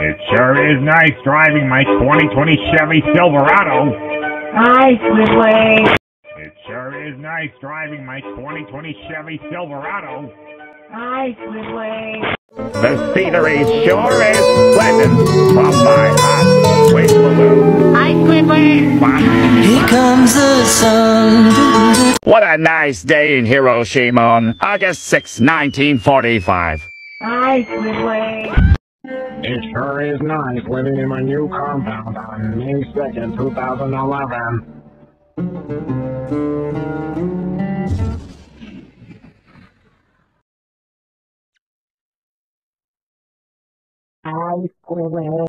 It sure is nice driving my 2020 Chevy Silverado. Hi, Squidward. It sure is nice driving my 2020 Chevy Silverado. Hi, Squidward. The scenery sure is splendid from my hot wind balloon. Hi, Squidward. Here comes the sun. What a nice day in Hiroshima on August 6, 1945. Hi, Squidward. It sure is nice living in my new compound on May 2nd, 2011. Hi, Squidward.